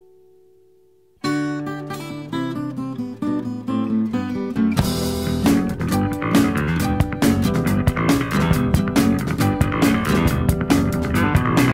you